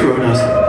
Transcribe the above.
Corona.